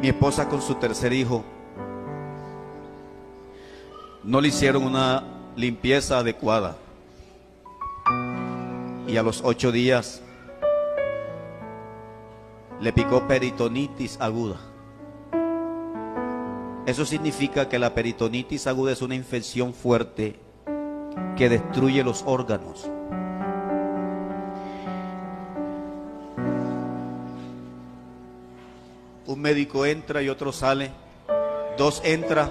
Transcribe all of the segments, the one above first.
Mi esposa con su tercer hijo no le hicieron una limpieza adecuada. Y a los ocho días le picó peritonitis aguda. Eso significa que la peritonitis aguda es una infección fuerte que destruye los órganos. Un médico entra y otro sale. Dos entra.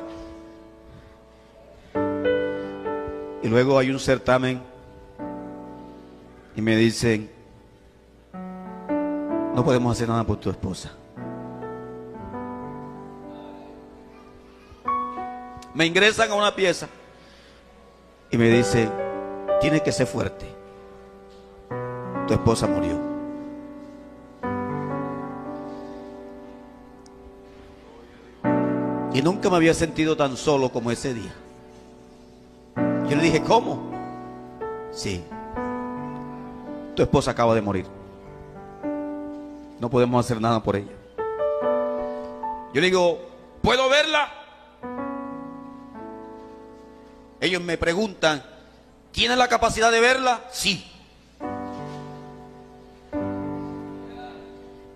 Y luego hay un certamen. Y me dicen, no podemos hacer nada por tu esposa. Me ingresan a una pieza y me dicen, tiene que ser fuerte. Tu esposa murió. Y nunca me había sentido tan solo como ese día. Yo le dije, ¿cómo? Sí. Tu esposa acaba de morir. No podemos hacer nada por ella. Yo le digo, ¿puedo verla? Ellos me preguntan, ¿tiene la capacidad de verla? Sí.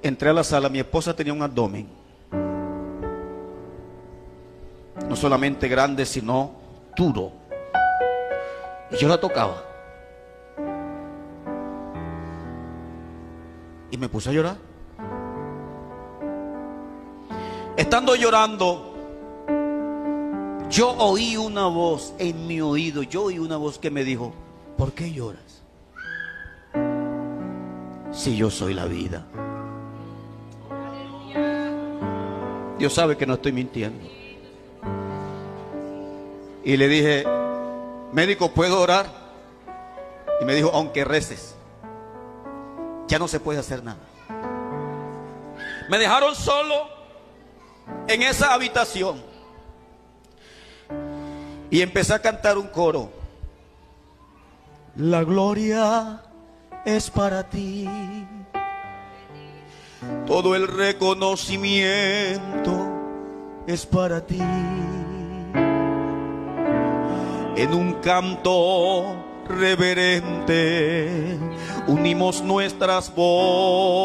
Entré a la sala, mi esposa tenía un abdomen. No solamente grande, sino duro. Y yo la tocaba. Y me puse a llorar. Estando llorando, yo oí una voz en mi oído, yo oí una voz que me dijo, ¿por qué lloras? Si yo soy la vida. Dios sabe que no estoy mintiendo. Y le dije, médico, ¿puedo orar? Y me dijo, aunque reces, ya no se puede hacer nada. Me dejaron solo en esa habitación. Y empecé a cantar un coro. La gloria es para ti. Todo el reconocimiento es para ti. En un canto reverente unimos nuestras voces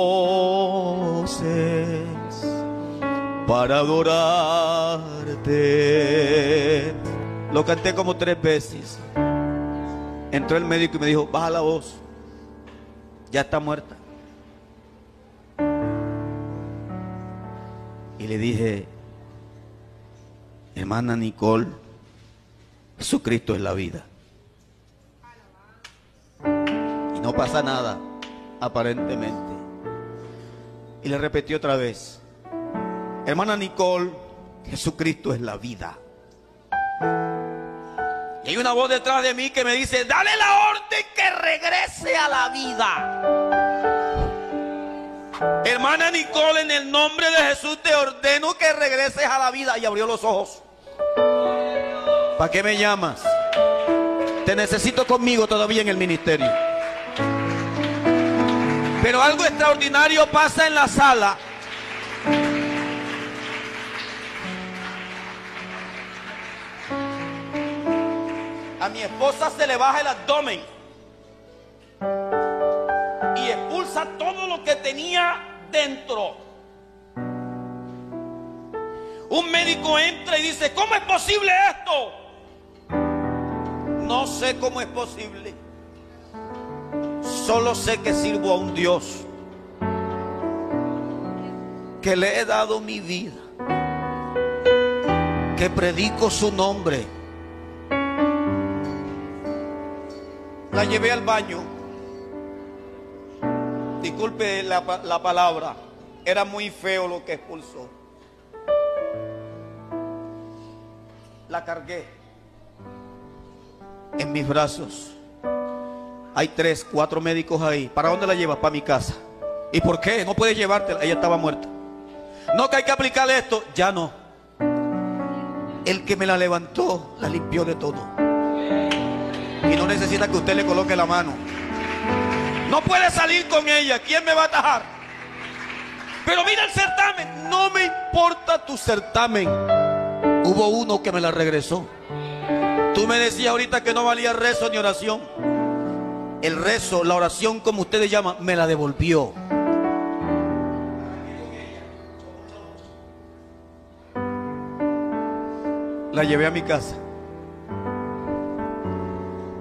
para adorarte. Lo canté como tres veces. Entró el médico y me dijo, baja la voz. Ya está muerta. Y le dije, hermana Nicole, Jesucristo es la vida. Y no pasa nada, aparentemente. Y le repetí otra vez, hermana Nicole, Jesucristo es la vida. Y hay una voz detrás de mí que me dice, dale la orden que regrese a la vida. Hermana Nicole, en el nombre de Jesús te ordeno que regreses a la vida. Y abrió los ojos. ¿Para qué me llamas? Te necesito conmigo todavía en el ministerio. Pero algo extraordinario pasa en la sala. A mi esposa se le baja el abdomen y expulsa todo lo que tenía dentro. Un médico entra y dice, ¿cómo es posible esto? No sé cómo es posible. Solo sé que sirvo a un Dios que le he dado mi vida, que predico su nombre. La llevé al baño. Disculpe la, la palabra. Era muy feo lo que expulsó. La cargué en mis brazos. Hay tres, cuatro médicos ahí. ¿Para dónde la llevas? Para mi casa. ¿Y por qué? No puedes llevártela. Ella estaba muerta. No que hay que aplicarle esto. Ya no. El que me la levantó, la limpió de todo. Y no necesita que usted le coloque la mano. No puede salir con ella. ¿Quién me va a atajar? Pero mira el certamen. No me importa tu certamen, hubo uno que me la regresó. Tú me decías ahorita que no valía rezo ni oración. El rezo, la oración, como ustedes llaman, me la devolvió. La llevé a mi casa.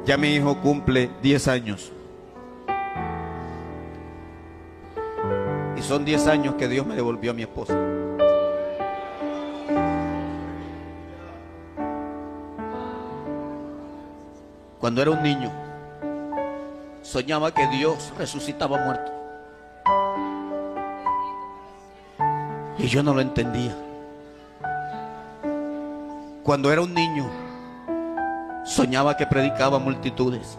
Ya mi hijo cumple 10 años. Y son 10 años que Dios me devolvió a mi esposa. Cuando era un niño, soñaba que Dios resucitaba muerto. Y yo no lo entendía. Cuando era un niño, soñaba que predicaba multitudes.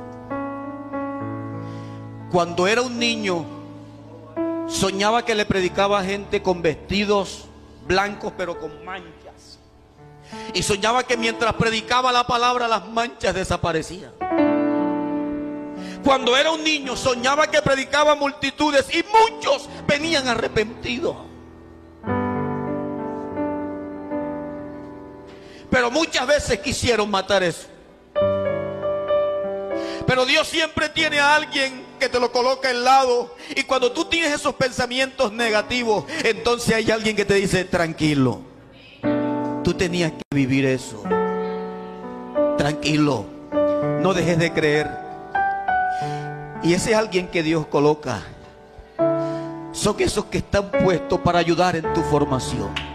Cuando era un niño, soñaba que le predicaba a gente con vestidos blancos pero con manchas. Y soñaba que mientras predicaba la palabra las manchas desaparecían. Cuando era un niño soñaba que predicaba multitudes y muchos venían arrepentidos. Pero muchas veces quisieron matar eso. Pero Dios siempre tiene a alguien que te lo coloca al lado. Y cuando tú tienes esos pensamientos negativos, entonces hay alguien que te dice, tranquilo. Tú tenías que vivir eso. Tranquilo. No dejes de creer. Y ese alguien que Dios coloca son esos que están puestos para ayudar en tu formación.